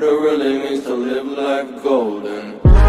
what it really means to live life golden. Golden.